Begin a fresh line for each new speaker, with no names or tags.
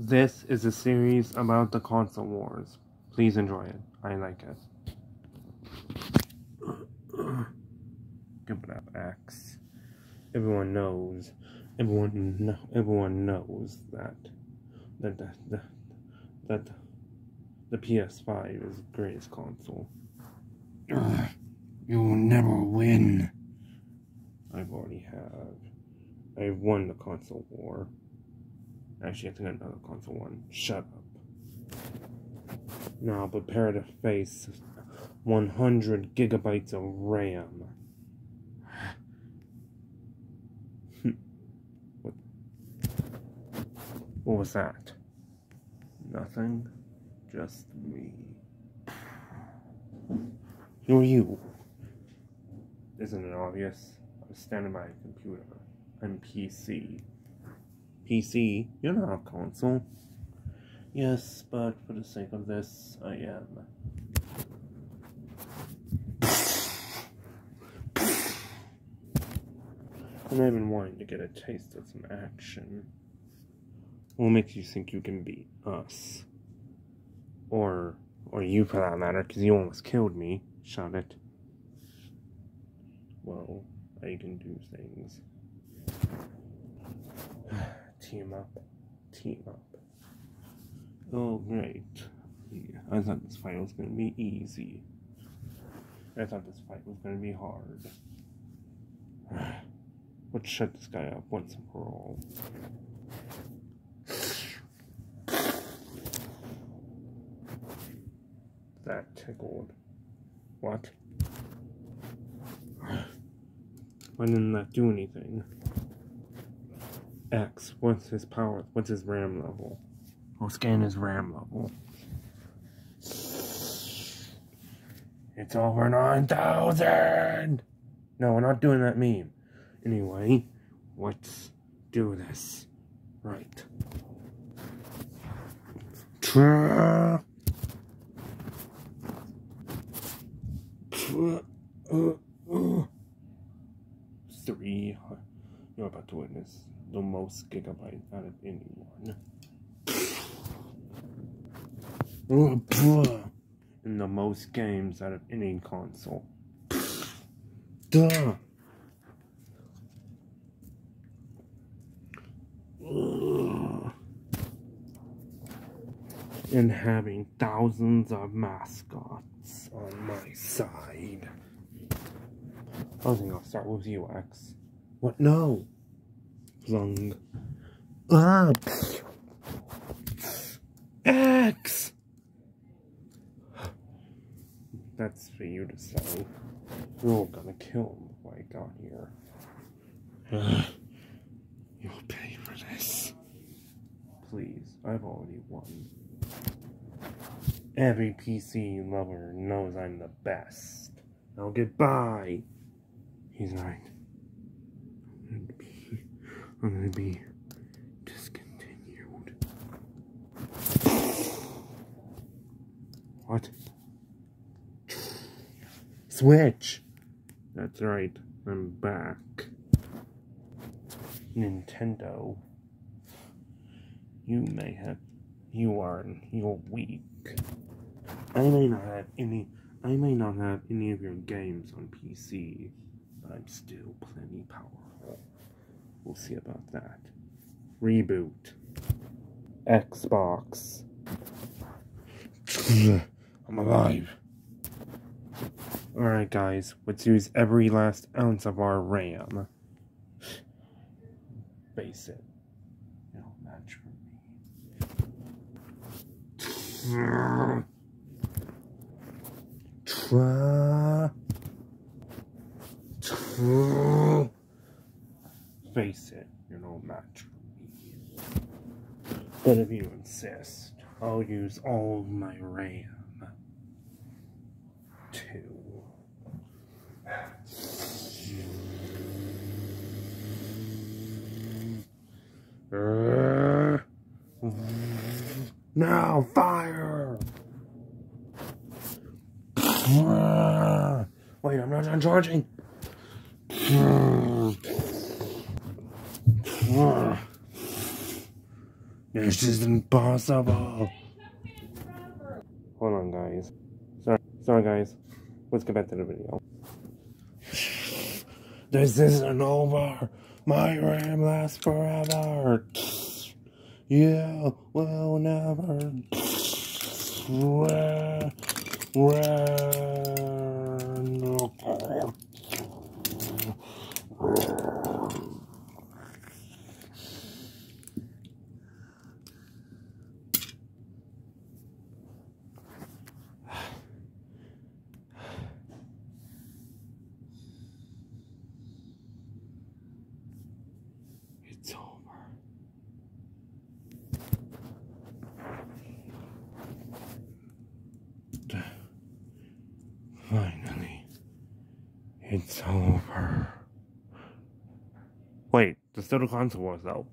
This is a series about the console wars. Please enjoy it. I like it. Give it up, X. Everyone knows. Everyone know. Everyone knows that that that that, that the PS5 is the greatest console.
You'll never win.
I've already have. I've won the console war. Actually, I think another console one. Shut up. Now prepare to face 100 gigabytes of RAM. what was that? Nothing. Just me. Who are you? Isn't it obvious? I'm standing by a computer. I'm PC. PC, you're not a console. Yes, but for the sake of this, I am. I've been wanting to get a taste of some action. What makes you think you can beat us? Or, or you for that matter, because you almost killed me. Shut it. Well, I can do things. Team up. Team up. Oh, great. Yeah, I thought this fight was going to be easy. I thought this fight was going to be hard. Let's shut this guy up once and for all. That tickled. What? Why didn't that do anything? X, what's his power? What's his RAM level? I'll scan his RAM level. It's over 9,000! No, we're not doing that meme. Anyway, let's do this. Right. Tra Three. You're about to witness the most gigabyte out of anyone. In the most games out of any console. Duh. And having thousands of mascots on my side. I think I'll start with you, X. What? No! Plung. Ah! X! That's for you to say. You're all gonna kill him before I got here. You'll pay for this. Please, I've already won. Every PC lover knows I'm the best. Now goodbye. He's right. I'm gonna be, gonna be discontinued. What? Switch! That's right, I'm back. Nintendo. You may have, you are, you're weak. I may not have any, I may not have any of your games on PC, but I'm still plenty powerful. We'll see about that. Reboot. Xbox. I'm alive. Alright guys, let's use every last ounce of our RAM. Face it. No match for me. Try. Try. Face it, match for me. But if you insist, I'll use all my RAM. Two. Now fire! Wait, I'm not done charging. This is impossible. Hold on, guys. Sorry, sorry, guys. Let's get back to the video. This isn't over. My RAM lasts forever. You will never. It's Finally, it's over. Wait, there's still the console wars though.